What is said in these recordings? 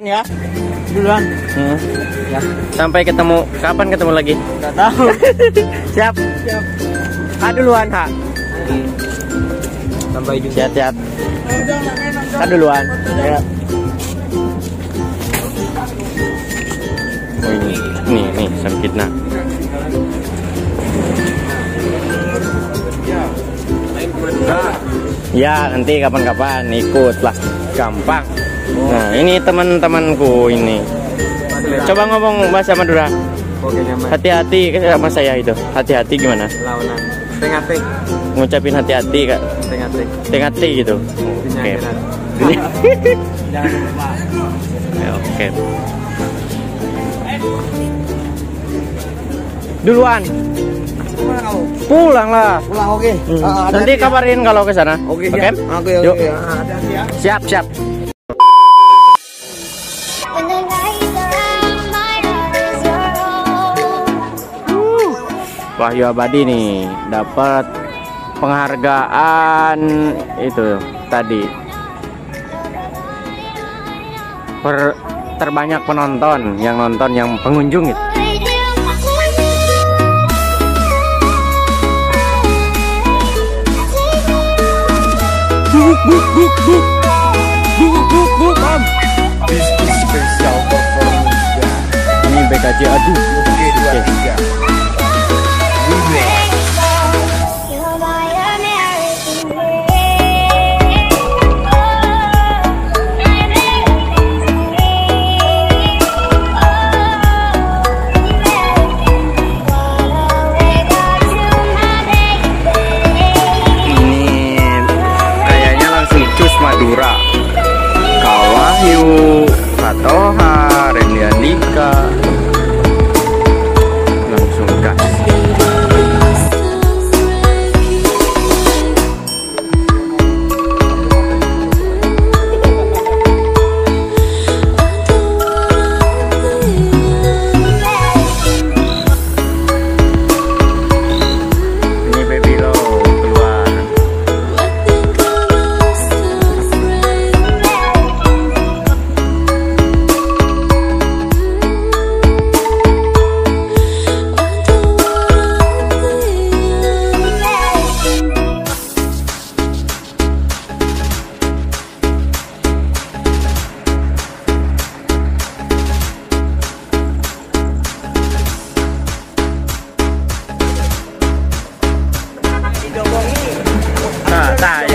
ya duluan Hmm. ya Sampai ketemu kapan ketemu lagi? nggak tahu Siap. siap Ha duluan, Ha. sampai jumpa Siap-siap. Ha duluan. Ya. Oh ini, nih, nih, Samkitna. Ya, nanti kapan-kapan ikut lah. Gampang. Nah, ini teman-temanku ini. Coba ngomong bahasa Madura. oke Hati-hati sama saya itu. Hati-hati gimana? teng Ngucapin hati-hati kak. tengah teng Tengah-hati gitu. Oke. jangan lupa Ya, Oke. Duluan, pulang lah. pulang oke Hmm. Ah, ada Nanti ya. kabarin kalau ke sana. oke Oke? siap oke oke Ah, hati-hati ya Siap, siap. Wahyu Abadi nih dapat penghargaan itu tadi per terbanyak penonton yang nonton yang pengunjung itu. Ya Ini BKJ aduh.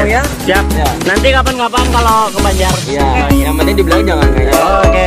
Nah, ya. Siap. Ya. Nanti kapan-kapan kalau ke Banjar. Iya, yang penting dibilang jangan kayak Oke.